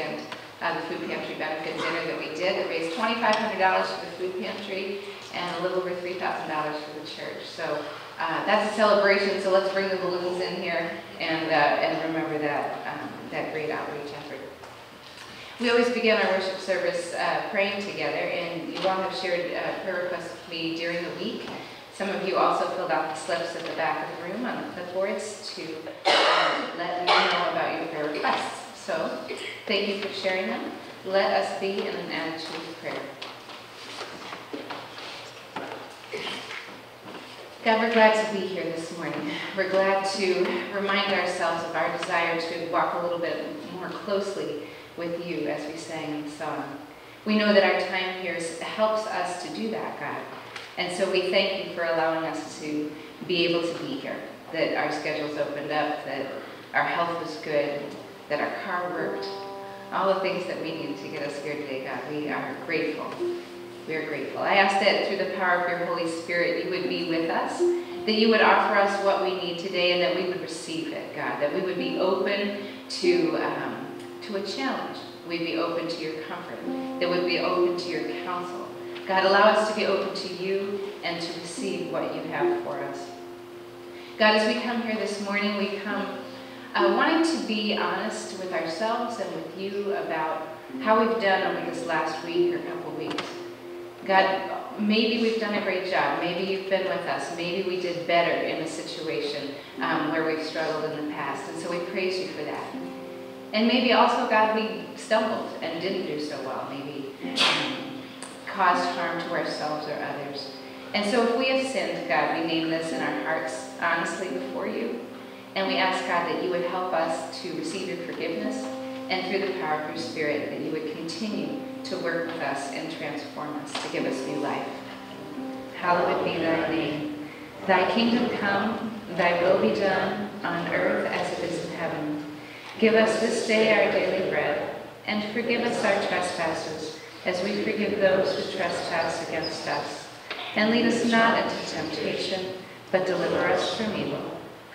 weekend, uh, the food pantry benefit dinner that we did. It raised $2,500 for the food pantry and a little over $3,000 for the church. So uh, that's a celebration, so let's bring the balloons in here and, uh, and remember that, um, that great outreach effort. We always begin our worship service uh, praying together, and you all have shared uh, prayer requests with me during the week. Some of you also filled out the slips at the back of the room on the clipboards to um, let me know about your prayer requests. So thank you for sharing them. Let us be in an attitude of prayer. God, we're glad to be here this morning. We're glad to remind ourselves of our desire to walk a little bit more closely with you as we sang in song. We know that our time here helps us to do that, God. And so we thank you for allowing us to be able to be here, that our schedules opened up, that our health was good, that our car worked, all the things that we needed to get us here today, God. We are grateful. We are grateful. I ask that through the power of your Holy Spirit, you would be with us, that you would offer us what we need today, and that we would receive it, God, that we would be open to, um, to a challenge. We'd be open to your comfort, that we'd be open to your counsel, God, allow us to be open to you and to receive what you have for us. God, as we come here this morning, we come uh, wanting to be honest with ourselves and with you about how we've done over this last week or couple weeks. God, maybe we've done a great job. Maybe you've been with us. Maybe we did better in a situation um, where we've struggled in the past. And so we praise you for that. And maybe also, God, we stumbled and didn't do so well. Maybe um, caused harm to ourselves or others. And so if we have sinned, God, we name this in our hearts honestly before you. And we ask, God, that you would help us to receive your forgiveness and through the power of your Spirit, that you would continue to work with us and transform us to give us new life. Hallowed be thy name. Thy kingdom come, thy will be done on earth as it is in heaven. Give us this day our daily bread, and forgive us our trespasses, as we forgive those who trespass against us. And lead us not into temptation, but deliver us from evil.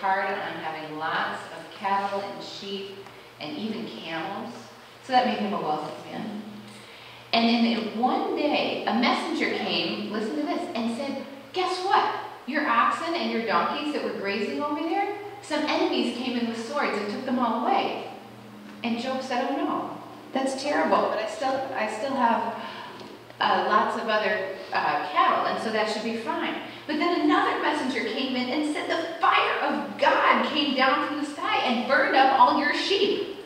Hard on having lots of cattle and sheep and even camels. So that made him a wealthy man. And then one day, a messenger came, listen to this, and said, Guess what? Your oxen and your donkeys that were grazing over there, some enemies came in with swords and took them all away. And Job said, Oh no, that's terrible, but I still, I still have uh, lots of other uh, cattle, and so that should be fine. But then another messenger came in and said, The fire of God came down from the sky and burned up all your sheep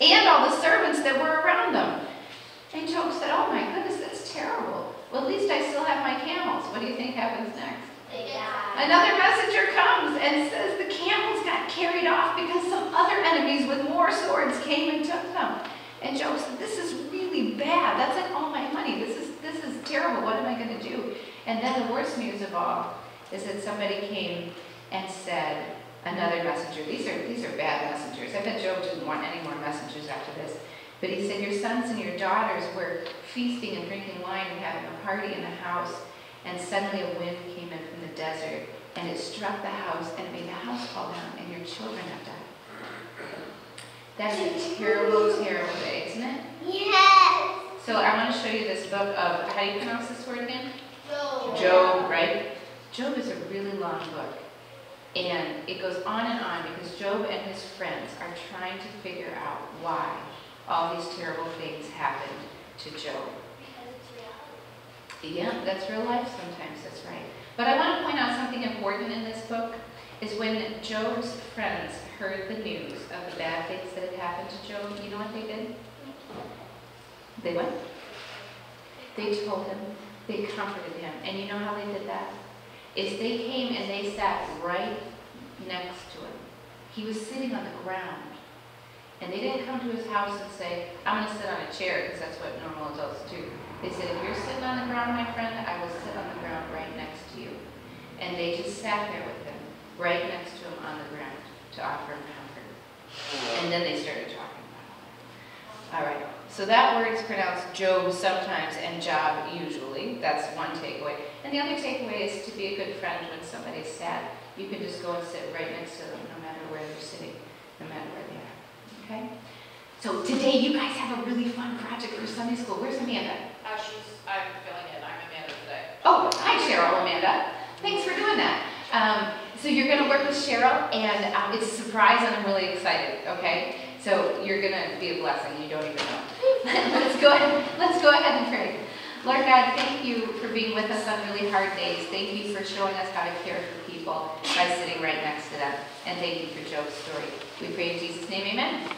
and all the servants that were around them. And Job said, Oh my goodness, that's terrible. Well, at least I still have my camels. What do you think happens next? Another messenger comes and says the camels got carried off because some other enemies with more swords came and took them. And Job said, This is really bad. That's like all oh my money. This is this is terrible. What am I going to do? And then the worst news of all is that somebody came and said, another messenger. These are these are bad messengers. I bet Job didn't want any more messengers after this. But he said, Your sons and your daughters were feasting and drinking wine and having a party in the house, and suddenly a wind came in from the desert, and it struck the house and it made the house fall down, and your children have died. That is a terrible, terrible day, isn't it? Yes. So I want to show you this book of, how do you pronounce this word again? Job. Job, right? Job is a really long book. And it goes on and on because Job and his friends are trying to figure out why all these terrible things happened to Job. Yeah, that's real life sometimes, that's right. But I want to point out something important in this book is when Job's friends heard the news of the bad things that had happened to Job, you know what they did? They what? They told him, they comforted him. And you know how they did that? Is they came and they sat right next to him. He was sitting on the ground. And they didn't come to his house and say, I'm going to sit on a chair, because that's what normal adults do. They said, if you're sitting on the ground, my friend, I will sit on the ground right next to you. And they just sat there with him, right next to him on the ground, to offer him comfort. And then they started talking. All right, so that word is pronounced Job sometimes and job usually. That's one takeaway. And the other takeaway is to be a good friend when somebody's sad. You can just go and sit right next to them, no matter where they're sitting, no matter where they are. Okay? So today you guys have a really fun project for Sunday school. Where's Amanda? Uh, she's, I'm filling in, I'm Amanda today. Oh, hi Cheryl, Amanda. Thanks for doing that. Um, so you're going to work with Cheryl, and um, it's a surprise, and I'm really excited. Okay, so you're going to be a blessing. You don't even know. let's go ahead. Let's go ahead and pray. Lord God, thank you for being with us on really hard days. Thank you for showing us how to care for people by sitting right next to them. And thank you for Job's story. We pray in Jesus' name, amen.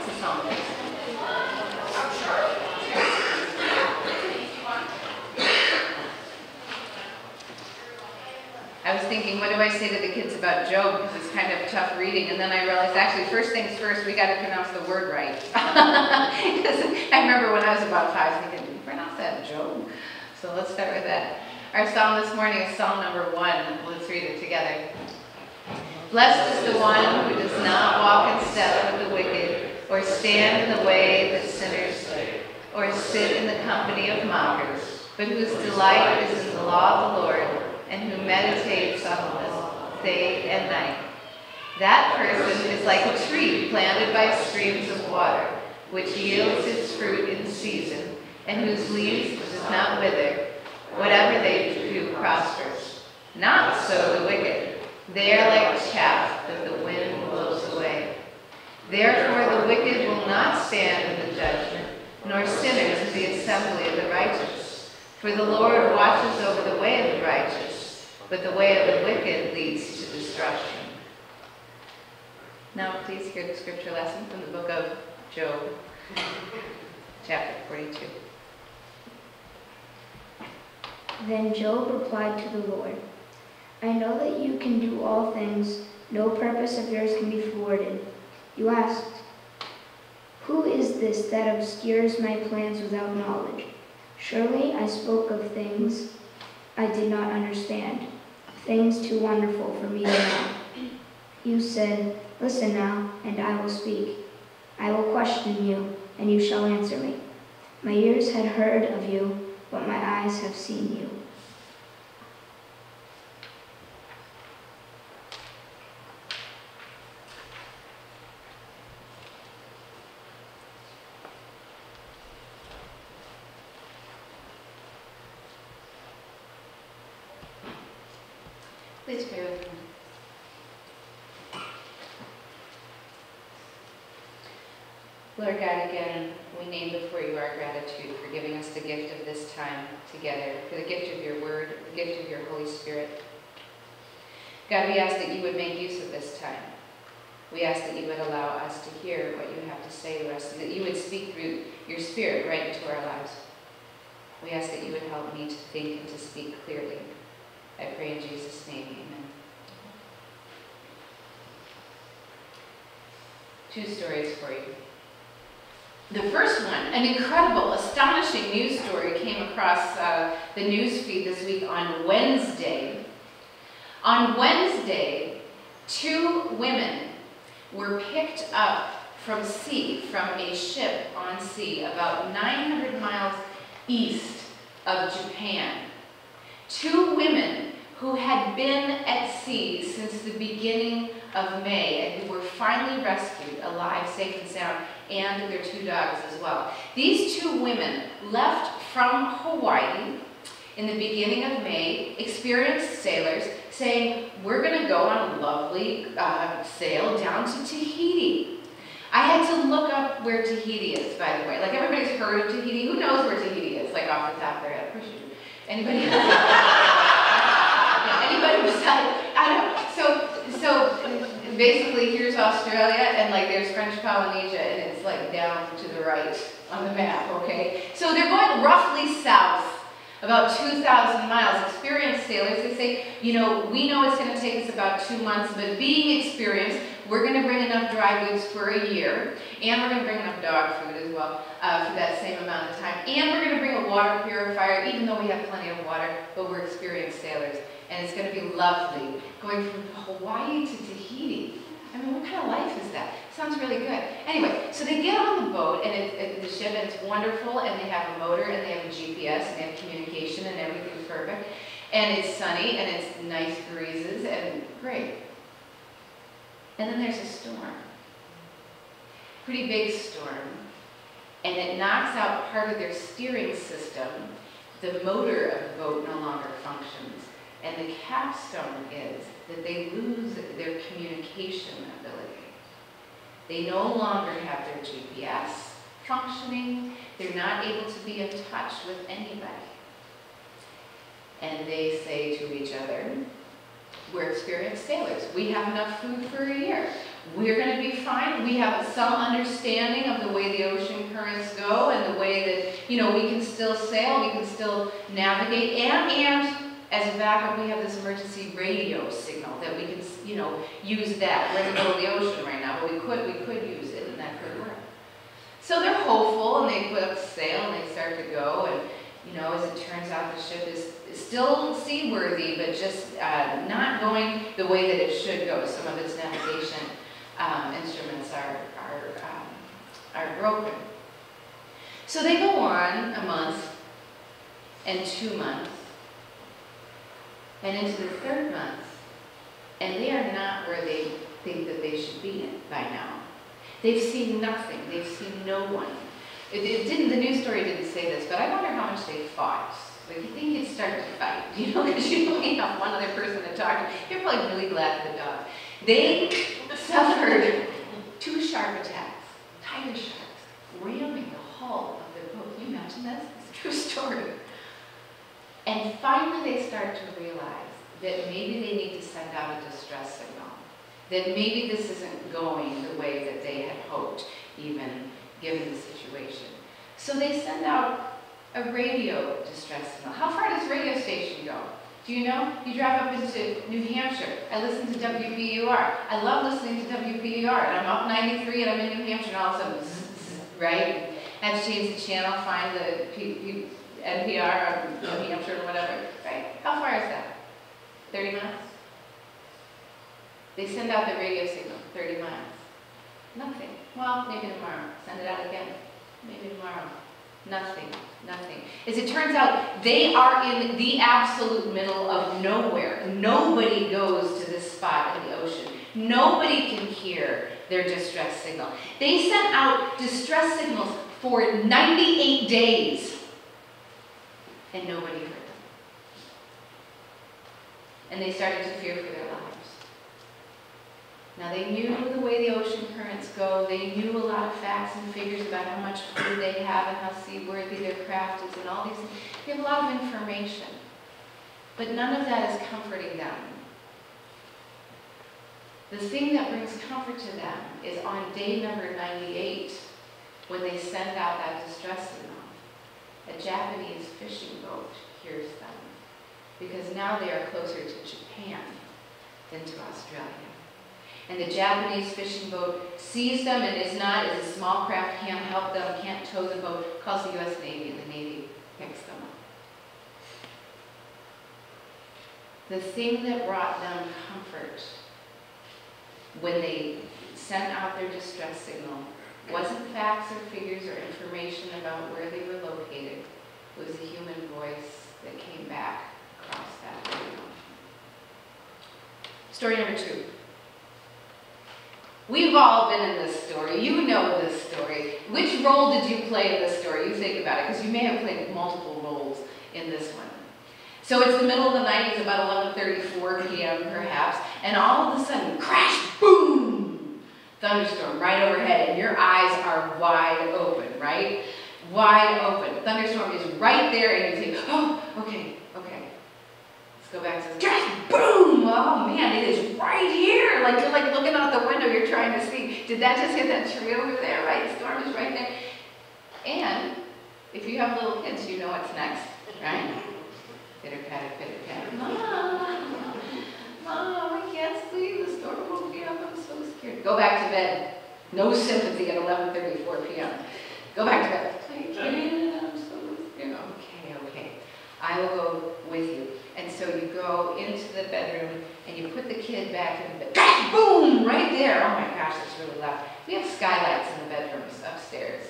It's a song. I was thinking, what do I say to the kids about Job? Because it's kind of tough reading. And then I realized, actually, first things first, we got to pronounce the word right. Because I remember when I was about five thinking, did pronounce that Job? So let's start with that. Our psalm this morning is Psalm number one. Let's read it together. Blessed is the one who does not walk in step with the wicked, or stand in the way that sinners or sit in the company of mockers, but whose delight is in the law of the Lord, and who meditates on this day and night. That person is like a tree planted by streams of water, which yields its fruit in season, and whose leaves does not wither. Whatever they do prospers. Not so the wicked. They are like chaff that the wind blows away. Therefore the wicked will not stand in the judgment, nor sinners in the assembly of the righteous. For the Lord watches over the way of the righteous, but the way of the wicked leads to destruction. Now please hear the scripture lesson from the book of Job, chapter 42. Then Job replied to the Lord, I know that you can do all things, no purpose of yours can be thwarted. You asked, Who is this that obscures my plans without knowledge? Surely I spoke of things I did not understand, things too wonderful for me to know. You said, Listen now, and I will speak. I will question you, and you shall answer me. My ears had heard of you, but my eyes have seen you. Please pray with me. Lord God, again, we name before you our gratitude for giving us the gift of this time together, for the gift of your word, the gift of your Holy Spirit. God, we ask that you would make use of this time. We ask that you would allow us to hear what you have to say to us, that you would speak through your Spirit right into our lives. We ask that you would help me to think and to speak clearly. I pray in Jesus' name, amen. Two stories for you. The first one, an incredible, astonishing news story came across uh, the news feed this week on Wednesday. On Wednesday, two women were picked up from sea, from a ship on sea, about 900 miles east of Japan. Two women who had been at sea since the beginning of May and who were finally rescued alive, safe and sound, and their two dogs as well. These two women left from Hawaii in the beginning of May, experienced sailors saying, we're going to go on a lovely uh, sail down to Tahiti. I had to look up where Tahiti is, by the way. Like everybody's heard of Tahiti. Who knows where Tahiti is? Like off the top of their head. Anybody? anybody besides? I don't know. So, so basically, here's Australia, and like there's French Polynesia, and it's like down to the right on the map. Okay. So they're going roughly south about 2,000 miles. Experienced sailors, they say, you know, we know it's going to take us about two months, but being experienced, we're going to bring enough dry goods for a year, and we're going to bring enough dog food as well uh, for that same amount of time, and we're going to bring a water purifier, even though we have plenty of water, but we're experienced sailors, and it's going to be lovely going from Hawaii to Tahiti. I mean, what kind of life is that? Sounds really good. Anyway, so they get on the boat and it, it, the ship, and it's wonderful, and they have a motor, and they have a GPS, and they have communication, and everything's perfect. And it's sunny, and it's nice breezes, and great. And then there's a storm. Pretty big storm. And it knocks out part of their steering system. The motor of the boat no longer functions. And the capstone is that they lose their communication ability. They no longer have their GPS functioning. They're not able to be in touch with anybody. And they say to each other, we're experienced sailors. We have enough food for a year. We're going to be fine. We have some understanding of the way the ocean currents go and the way that, you know, we can still sail, we can still navigate, and, and as a backup, we have this emergency radio signal that we can, you know, use that. We're in the middle of the ocean right now, but we could, we could use it, and that could work. So they're hopeful, and they put up sail, and they start to go, and You know, as it turns out, the ship is is still seaworthy, but just uh, not going the way that it should go. Some of its navigation um, instruments are, are, um, are broken. So they go on a month and two months and into the third month, and they are not where they think that they should be by now. They've seen nothing. They've seen no one. It, it didn't. The news story didn't say this, but I wonder how much they fought. Like you think you'd start to fight, you know, because you only have one other person to talk to. You're probably really glad for the dog. They suffered two shark attacks, tiger sharks, ramming the hull of their boat. Can you imagine this? It's a true story. And finally, they start to realize that maybe they need to send out a distress signal. That maybe this isn't going the way that they had hoped, even given the situation. So they send out a radio distress signal. How far does radio station go? Do you know? You drive up into New Hampshire. I listen to WBUR. I love listening to WBUR. And I'm up 93 and I'm in New Hampshire and all of a sudden, right? I have to change the channel, find the NPR or New Hampshire or whatever, right? How far is that? 30 miles? They send out the radio signal, 30 miles. Nothing. Well, maybe tomorrow. Send it out again. Maybe tomorrow. Nothing, nothing. As it turns out, they are in the absolute middle of nowhere. Nobody goes to this spot in the ocean. Nobody can hear their distress signal. They sent out distress signals for 98 days, and nobody heard them. And they started to fear for their lives. Now, they knew the way the ocean currents go. They knew a lot of facts and figures about how much food they have and how seaworthy their craft is and all these things. They have a lot of information. But none of that is comforting them. The thing that brings comfort to them is on day number 98, when they send out that distress signal, a Japanese fishing boat hears them. Because now they are closer to Japan than to Australia. And the Japanese fishing boat sees them and is not, as a small craft, can't help them, can't tow the boat, calls the U.S. Navy, and the Navy picks them up. The thing that brought them comfort when they sent out their distress signal wasn't facts or figures or information about where they were located. It was a human voice that came back across that radio. Story number two. We've all been in this story. You know this story. Which role did you play in this story? You think about it, because you may have played multiple roles in this one. So it's the middle of the night, it's about 11.34 p.m. perhaps, and all of a sudden, crash, boom, thunderstorm right overhead, and your eyes are wide open, right? Wide open. Thunderstorm is right there, and you think, oh, okay, okay. Let's go back to the boom, oh man, it is right here. Like you're like looking out the window, you're trying to see, did that just hit that tree over there, right? The storm is right there. And if you have little kids, you know what's next, right? Pitter patter, pitter patter. Mom, Mom, I can't sleep. The storm woke me up. I'm so scared. Go back to bed. No sympathy at 11:34 p.m. Go back to bed. I can't. I'm so scared. Okay, okay. I will go with you. And so you go into the bedroom and you put the kid back in bed. Boom! Right there. Oh my gosh, that's really loud. We have skylights in the bedrooms upstairs.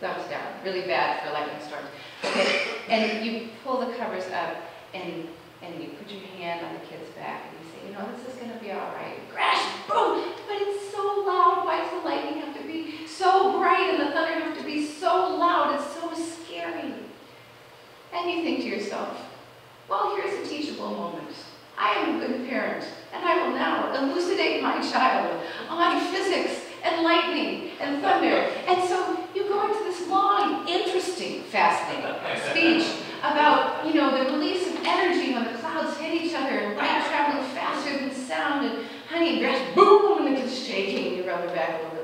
Thumbs down. Really bad for lightning storms. Okay, and you pull the covers up and and you put your hand on the kid's back and you say, you know, this is gonna be all right. Crash, boom! But it's so loud. Why does the lightning have to be so bright and the thunder have to be so loud? It's so scary. And you think to yourself, well, here's a teachable moment. I am a good parent, and I will now elucidate my child on physics and lightning and thunder. And so you go into this long, interesting, fascinating speech about, you know, the release of energy when the clouds hit each other and light traveling faster than sound and honey and grass, boom, and the kid's shaking and you rub it back over the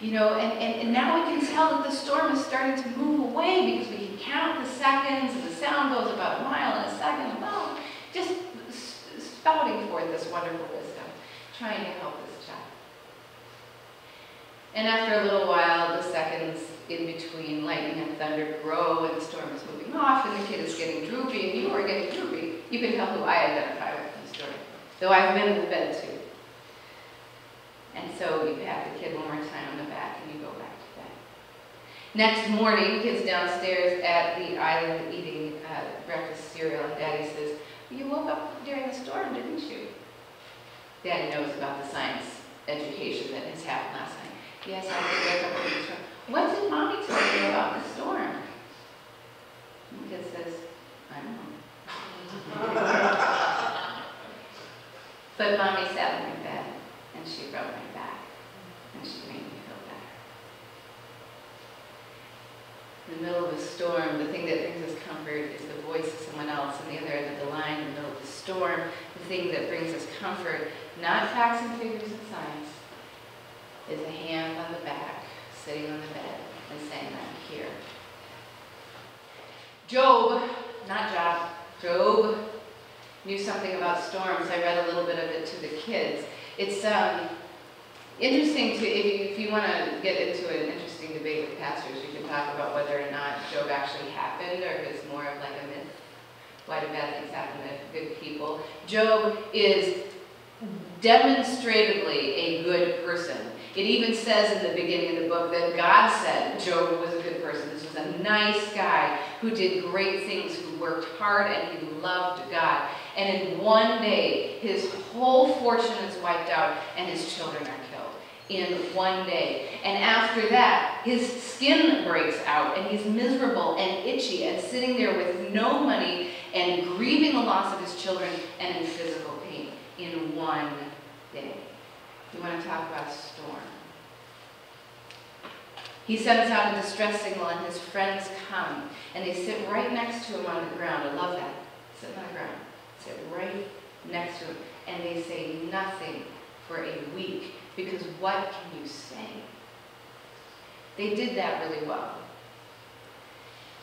you know, and, and, and now we can tell that the storm is starting to move away because we can count the seconds and the sound goes about a mile in a second. Well, just spouting forth this wonderful wisdom, trying to help this child. And after a little while, the seconds in between between lightning and thunder grow and the storm is moving off and the kid is getting droopy and you are getting droopy, you can tell who I identify with in the story. Though I've been in the bed too. And so you pat the kid one more time on the back and you go back to bed. Next morning, kid's downstairs at the island eating uh, breakfast cereal and daddy says, you woke up during the storm, didn't you? Daddy knows about the science education that has happened last night. Yes, I did wake up during the storm. What did mommy tell you about the storm? And the kid says, I don't know. But mommy sat in my bed and she rubbed my back and she made me feel better. In the middle of a storm, the thing that brings us comfort is the voice of someone else on the other end of the line in the middle of the storm. The thing that brings us comfort, not facts and figures and science, is a hand on the back, sitting on the bed and saying, I'm here. Job, not Job, Job knew something about storms. I read a little bit of it to the kids. It's um, interesting to, if you, if you want to get into an interesting debate with pastors, you can talk about whether or not Job actually happened or if it's more of like a myth. Why do bad things happen to good people? Job is demonstratively a good person. It even says in the beginning of the book that God said Job was a good person. This was a nice guy who did great things, who worked hard, and he loved God. And in one day, his whole fortune is wiped out, and his children are killed. In one day. And after that, his skin breaks out, and he's miserable and itchy and sitting there with no money and grieving the loss of his children and in physical pain in one day. You want to talk about storm. He sends out a distress signal and his friends come and they sit right next to him on the ground. I love that. Sit on the ground. Sit right next to him. And they say nothing for a week because what can you say? They did that really well.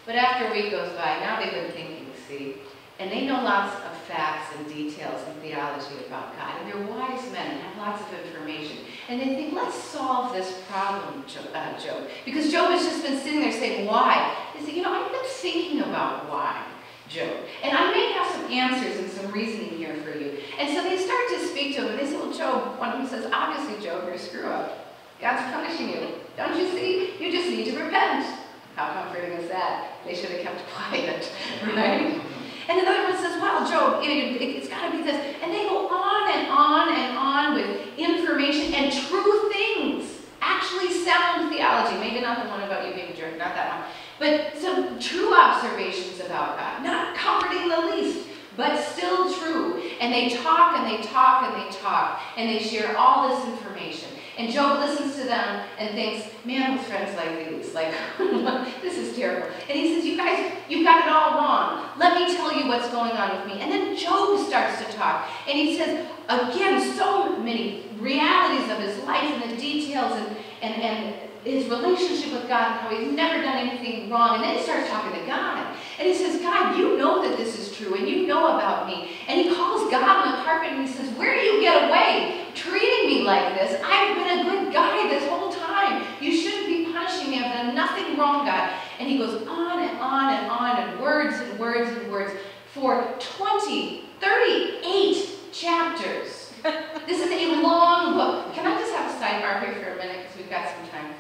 But after a week goes by, now they've been thinking, see, and they know lots of facts and details and theology about God. And they're wise men and have lots of information. And they think, let's solve this problem, uh, Job. Because Job has just been sitting there saying, why? They say, you know, I've been thinking about why, Job. And I may have some answers and some reasoning here for you. And so they start to speak to him. And they say, well, Job, one of them says, obviously, Job, you're a screw up. God's punishing you. Don't you see? You just need to repent. How comforting is that? They should have kept quiet, right? And another one says, well, Job, it's got to be this. And they go on and on and on with information and true things. Actually sound theology. Maybe not the one about you being a jerk, not that one. But some true observations about God. Not comforting the least, but still true. And they talk and they talk and they talk. And they share all this information. And Job listens to them and thinks, man, with friends like these, like, this is terrible. And he says, you guys, you've got it all wrong. Let me tell you what's going on with me. And then Job starts to talk. And he says, again, so many realities of his life and the details and, and, and his relationship with God and how he's never done anything wrong. And then he starts talking to God. And he says, God, you know that this is true, and you know about me. And he calls God on the carpet and he says, Where do you get away treating me like this? I've been a good guy this whole time. You shouldn't be punishing me. I've done nothing wrong, God. And he goes on and on and on, and words and words and words for 20, 38 chapters. this is a long book. Can I just have a sidebar here for a minute because we've got some time?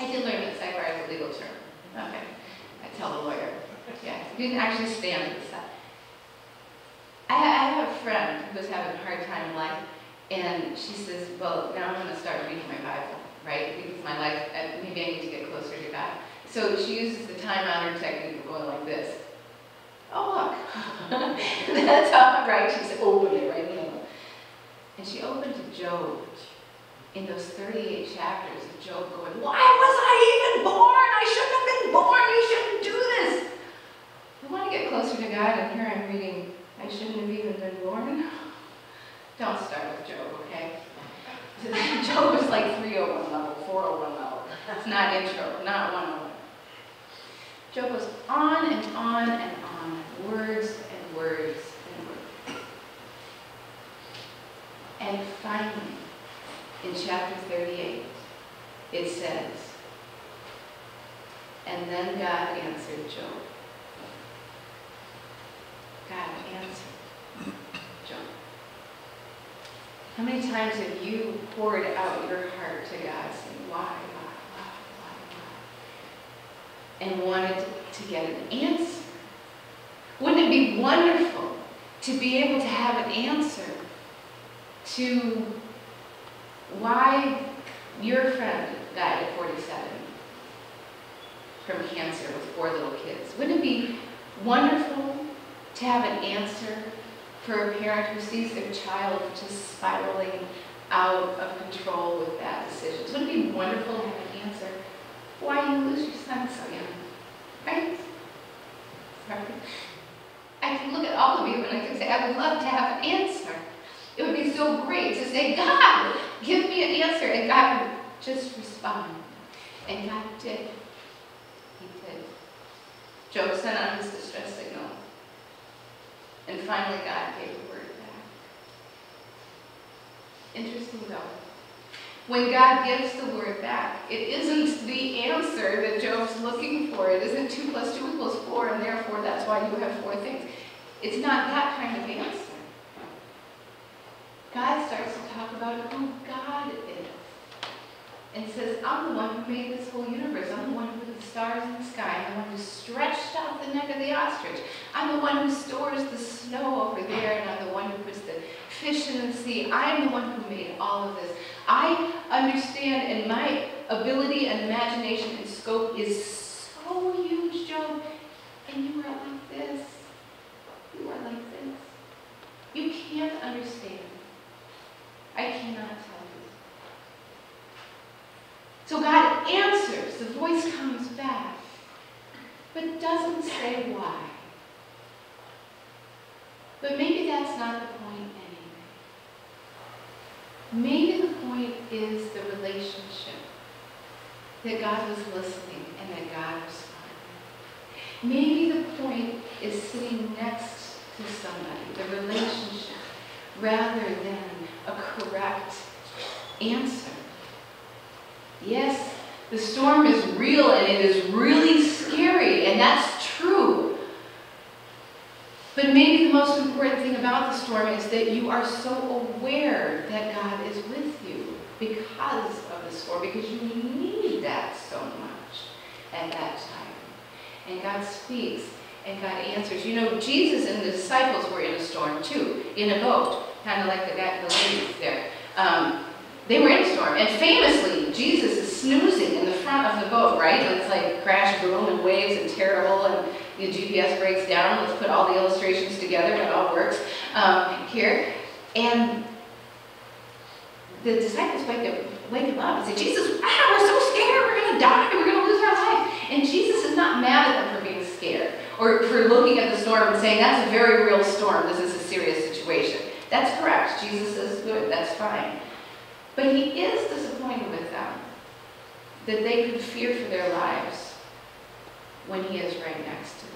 I did learn that sidebar is a legal term. Okay. I tell the lawyer. Yeah, you can actually stand the side. I, I have a friend who's having a hard time in life, and she says, well, now I'm going to start reading my Bible, right? Because my life, uh, maybe I need to get closer to God. So she uses the time-honored technique of going like this. Oh, look. That's how, right? She said, open it right middle. And she opened to Job in those 38 chapters of Job going, why was I even born? I shouldn't have been born. You shouldn't do this. I want to get closer to God, and here I'm reading, I shouldn't have even been born. Don't start with Job, okay? Job is like 301 level, 401 level. It's not intro, not 101. Job goes on and on and on, words and words and words. And finally, in chapter 38, it says, And then God answered Job. God answered Job. How many times have you poured out your heart to God, saying, why, why, why, why, why? And wanted to get an answer? Wouldn't it be wonderful to be able to have an answer to why your friend died at 47 from cancer with four little kids? Wouldn't it be wonderful to have an answer for a parent who sees their child just spiraling out of control with bad decisions? Wouldn't it be wonderful to have an answer why you lose your son so young? Right? Sorry. I can look at all of you and I can say, I would love to have an answer. It would be so great to say, God, give me an answer. And God would just respond. And God did. He did. Job sent out his distress signal. And finally, God gave the word back. Interesting though. When God gives the word back, it isn't the answer that Job's looking for. It isn't 2 plus 2 equals 4, and therefore that's why you have four things. It's not that kind of answer. God starts to talk about who God is and says, I'm the one who made this whole universe. I'm the one the stars in the sky. I'm the one who stretched out the neck of the ostrich. I'm the one who stores the snow over there, and I'm the one who puts the fish in the sea. I'm the one who made all of this. I understand, and my ability and imagination and scope is so huge, Job, and you are like this. You are like this. You can't understand. I cannot. So God answers, the voice comes back, but doesn't say why. But maybe that's not the point anyway. Maybe the point is the relationship. That God was listening and that God responded. Maybe the point is sitting next to somebody, the relationship, rather than a correct answer. Yes, the storm is real and it is really scary, and that's true. But maybe the most important thing about the storm is that you are so aware that God is with you because of the storm, because you need that so much at that time. And God speaks and God answers. You know, Jesus and the disciples were in a storm too, in a boat, kind of like the guy, the ladies there. Um, they were in a storm, and famously, Jesus is snoozing in the front of the boat, right? And it's like crash, boom, and waves, and terrible, and the GPS breaks down. Let's put all the illustrations together, and it all works um, here. And the disciples wake him, wake him up and say, Jesus, ah, we're so scared, we're going to die, we're going to lose our life. And Jesus is not mad at them for being scared or for looking at the storm and saying, that's a very real storm, this is a serious situation. That's correct, Jesus is good, that's fine. But he is disappointed with them that they could fear for their lives when he is right next to them.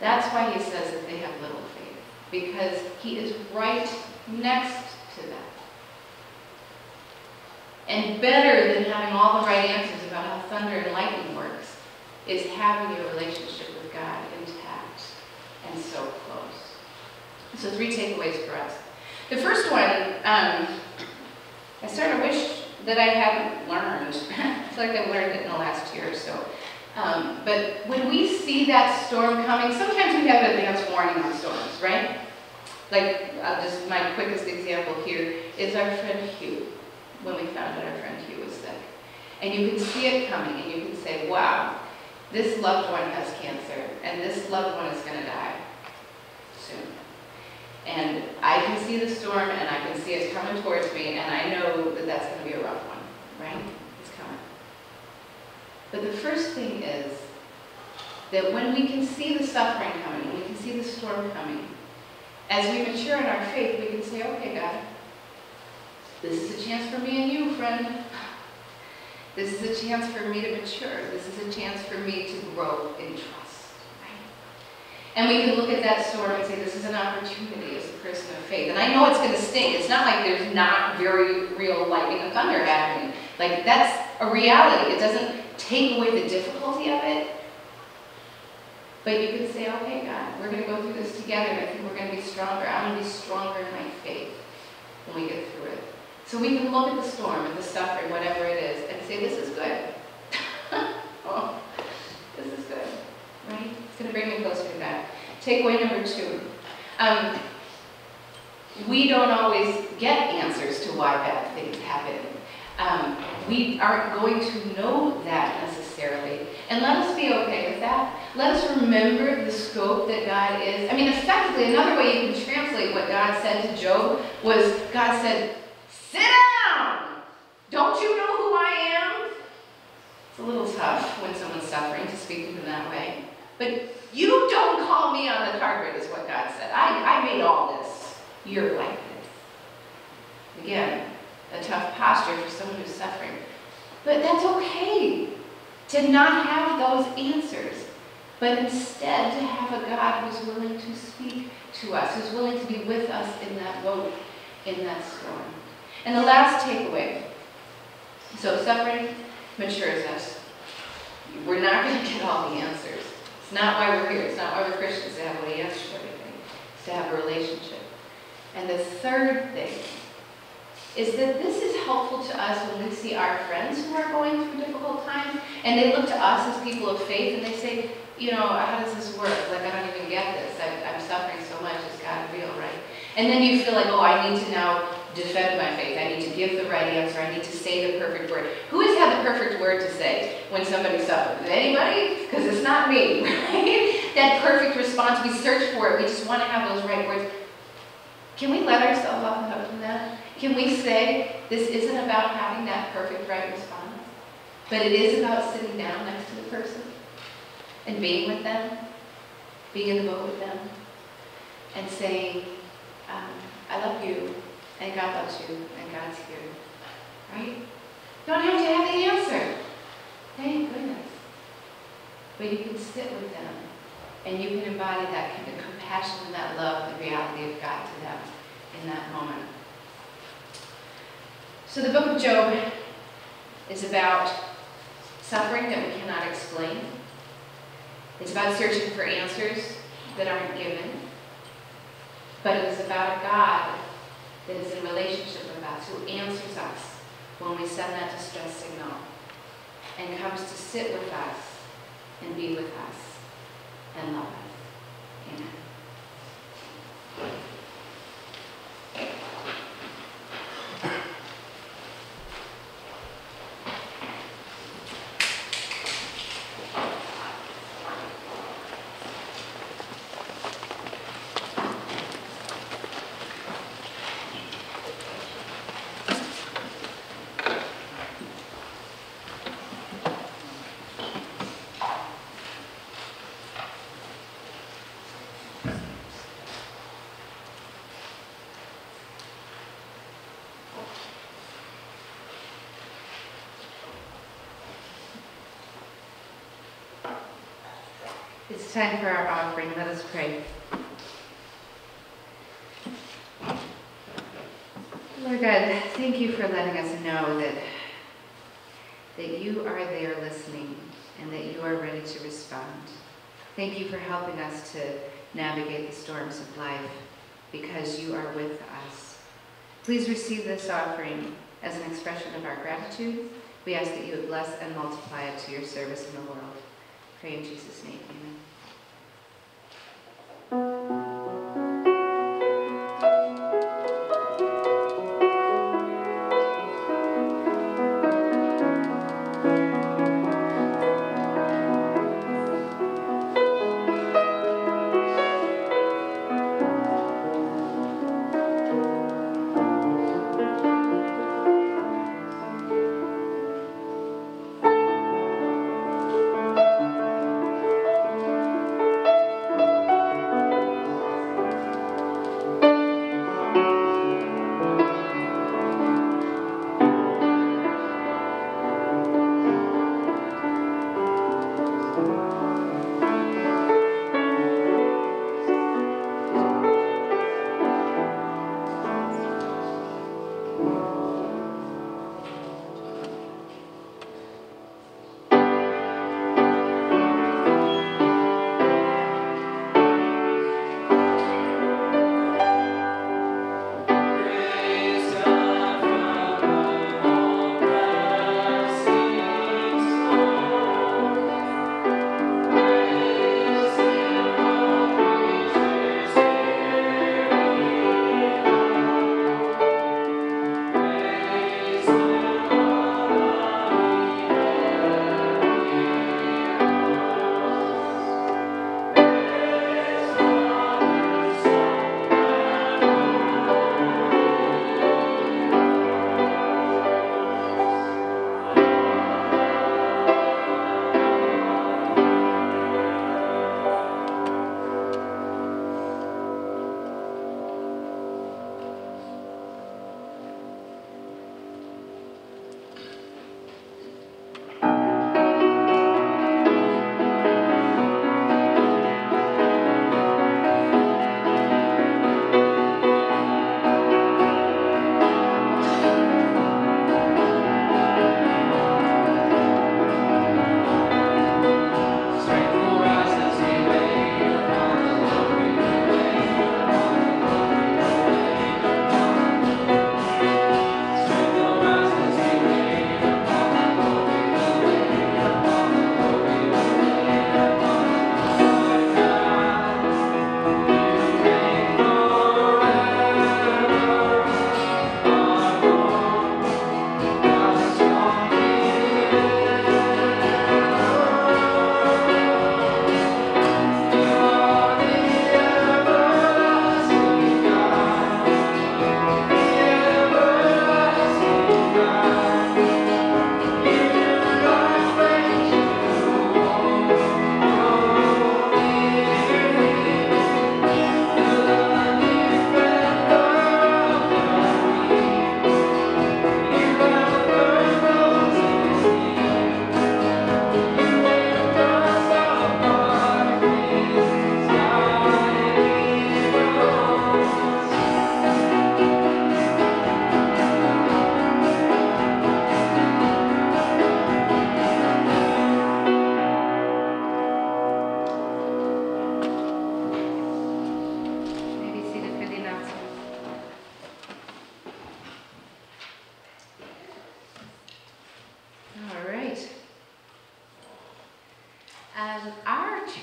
That's why he says that they have little faith, because he is right next to them. And better than having all the right answers about how thunder and lightning works is having your relationship with God intact and so close. So three takeaways for us. The first one, um, I sort of wish that I hadn't learned. I feel like I've learned it in the last year or so. Um, but when we see that storm coming, sometimes we have advance warning on storms, right? Like, uh, just my quickest example here is our friend Hugh, when we found out our friend Hugh was sick. And you can see it coming, and you can say, wow, this loved one has cancer, and this loved one is going to die soon. And I can see the storm, and I can see it coming towards me, and I know that that's going to be a rough one, right? It's coming. But the first thing is that when we can see the suffering coming, we can see the storm coming, as we mature in our faith, we can say, okay, God, this is a chance for me and you, friend. This is a chance for me to mature. This is a chance for me to grow in trust. And we can look at that storm and say, this is an opportunity as a person of faith. And I know it's going to sting. It's not like there's not very real lightning and thunder happening. Like, that's a reality. It doesn't take away the difficulty of it. But you can say, okay, God, we're going to go through this together. I think we're going to be stronger. I'm going to be stronger in my faith when we get through it. So we can look at the storm, at the suffering, whatever it is, and say, this is good. oh, this is good, right? It's going to bring me closer to God. Takeaway number two. Um, we don't always get answers to why bad things happen. Um, we aren't going to know that necessarily. And let us be okay with that. Let us remember the scope that God is. I mean, effectively, another way you can translate what God said to Job was God said, Sit down! Don't you know who I am? It's a little tough when someone's suffering to speak to them that way. But you don't call me on the carpet, is what God said. I, I made all this. You're like this. Again, a tough posture for someone who's suffering. But that's okay to not have those answers, but instead to have a God who's willing to speak to us, who's willing to be with us in that boat, in that storm. And the last takeaway so suffering matures us. We're not going to get all the answers. It's not why we're here. It's not why we're Christians to have the answers to everything. It's to have a relationship. And the third thing is that this is helpful to us when we see our friends who are going through difficult times and they look to us as people of faith and they say, you know, how does this work? Like, I don't even get this. I, I'm suffering so much. Is God real, right? And then you feel like, oh, I need to now defend my faith. I need to give the right answer. I need to say the perfect word. Who has had the perfect word to say when somebody suffers? Anybody? Because it's not me, right? That perfect response, we search for it. We just want to have those right words. Can we let ourselves off the hook from that? Can we say this isn't about having that perfect right response, but it is about sitting down next to the person and being with them, being in the boat with them, and saying, um, I love you, and God loves you, and God's here. Right? Don't have to have the answer. Thank goodness. But you can sit with them, and you can embody that kind of compassion and that love, the reality of God to them in that moment. So the book of Job is about suffering that we cannot explain. It's about searching for answers that aren't given. But it is about a God that is in relationship with us, who answers us when we send that distress signal and comes to sit with us and be with us and love us. Amen. It's time for our offering. Let us pray. Lord God, thank you for letting us know that, that you are there listening and that you are ready to respond. Thank you for helping us to navigate the storms of life because you are with us. Please receive this offering as an expression of our gratitude. We ask that you would bless and multiply it to your service in the world. Pray in Jesus' name. Amen.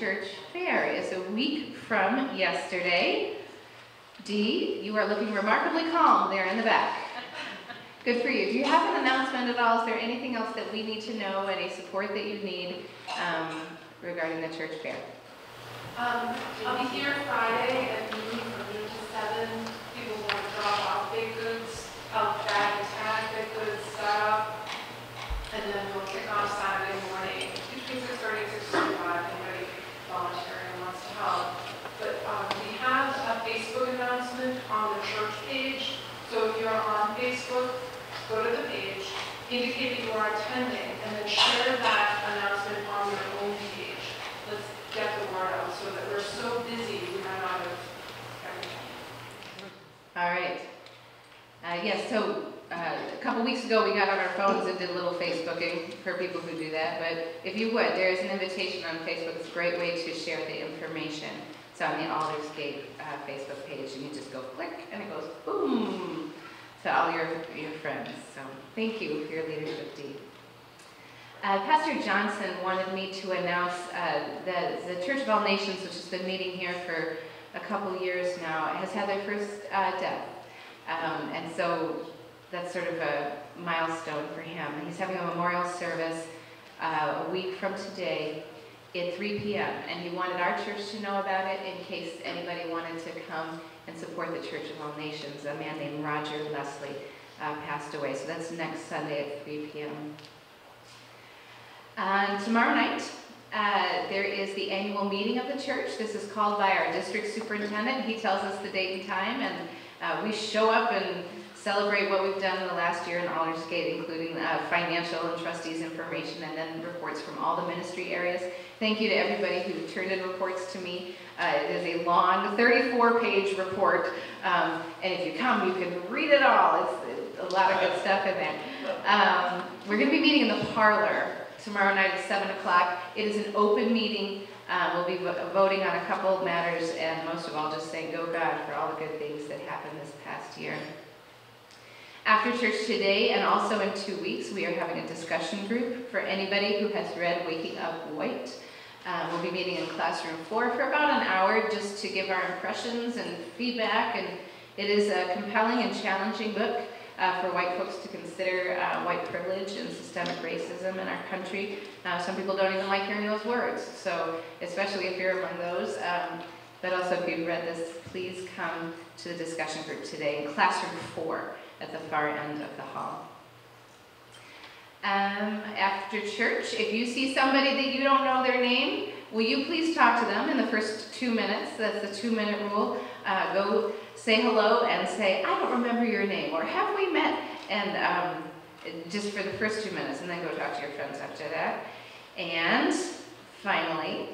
Church Fair is a week from yesterday. Dee, you are looking remarkably calm there in the back. Good for you. Do you have an announcement at all? Is there anything else that we need to know, any support that you need um, regarding the church fair? Um, I'll be here Friday at noon from noon to 7 and then share that announcement on your own page. Let's get the word out so that we're so busy, we run out of everything. All right. Uh, Yes, so uh, a couple weeks ago, we got on our phones and did a little Facebooking for people who do that. But if you would, there is an invitation on Facebook. It's a great way to share the information. It's on the Aldersgate uh, Facebook page, and you just go click, and it goes boom to all your, your friends. So thank you for your leadership, Dee. Uh, Pastor Johnson wanted me to announce uh, that the Church of All Nations, which has been meeting here for a couple years now, has had their first uh, death. Um, and so that's sort of a milestone for him. He's having a memorial service uh, a week from today at 3 p.m. And he wanted our church to know about it in case anybody wanted to come and support the Church of All Nations. A man named Roger Leslie uh, passed away. So that's next Sunday at 3 p.m. And tomorrow night, uh, there is the annual meeting of the church. This is called by our district superintendent. He tells us the date and time, and uh, we show up and celebrate what we've done in the last year in Aldersgate, including uh, financial and trustees information, and then reports from all the ministry areas. Thank you to everybody who turned in reports to me. Uh, it is a long 34-page report, um, and if you come, you can read it all. It's a lot of good stuff in there. Um, we're going to be meeting in the parlor tomorrow night at 7 o'clock. It is an open meeting. Um, we'll be vo- voting on a couple of matters, and most of all, just saying, go God, for all the good things that happened this past year. After church today and also in two weeks, we are having a discussion group for anybody who has read Waking Up White. Uh, we'll be meeting in classroom four for about an hour just to give our impressions and feedback. And it is a compelling and challenging book uh, for white folks to consider uh, white privilege and systemic racism in our country. Uh, some people don't even like hearing those words, so especially if you're among those. Um, but also, if you've read this, please come to the discussion group today in classroom four at the far end of the hall. Um, after church, if you see somebody that you don't know their name, will you please talk to them in the first two minutes? That's the two-minute rule. Uh, go say hello and say, I don't remember your name, or have we met? And um, just for the first two minutes, and then go talk to your friends after that. And finally,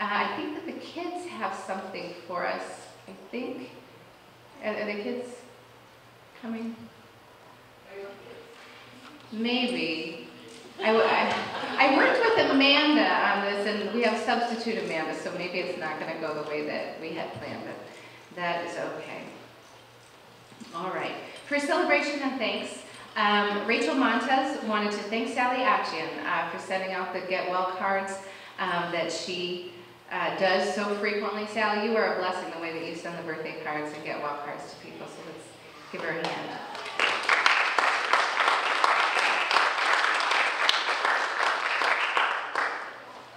uh, I think that the kids have something for us. I think. Are, are the kids coming? Maybe. I I worked with Amanda on this, and we have substitute Amanda, so maybe it's not going to go the way that we had planned, but that is okay. All right. For celebration and thanks, um, Rachel Montez wanted to thank Sally Action uh, for sending out the Get Well cards um, that she uh, does so frequently. Sally, you are a blessing the way that you send the birthday cards and Get Well cards to people, so let's give her a hand.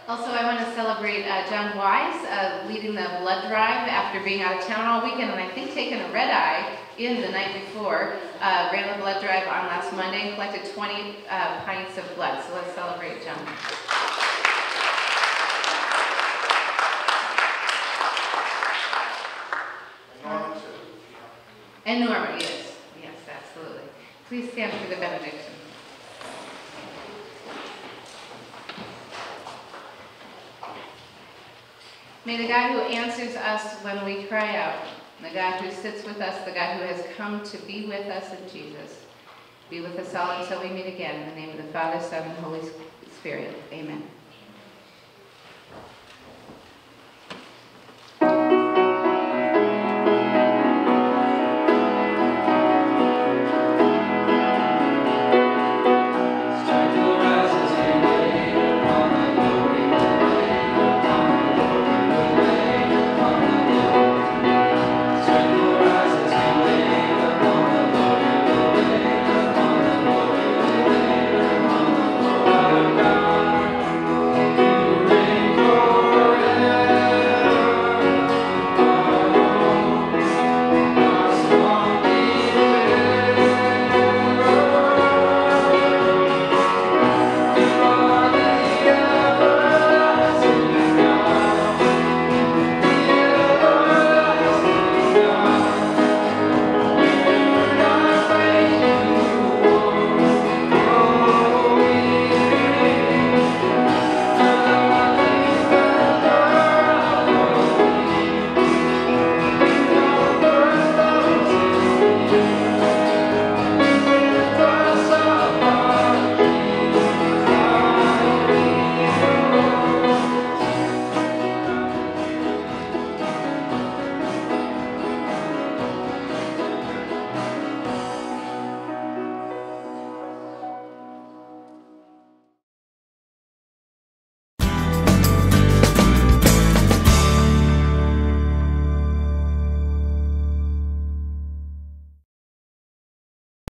Also, I want to celebrate uh, John Wise uh, leading the blood drive after being out of town all weekend and I think taking a red eye in the night before. Uh, ran the blood drive on last Monday and collected 20 uh, pints of blood. So let's celebrate John. And Norma, yes, yes, absolutely. Please stand for the benediction. May the God who answers us when we cry out, the God who sits with us, the God who has come to be with us in Jesus, be with us all until we meet again. In the name of the Father, Son, and Holy Spirit. Amen.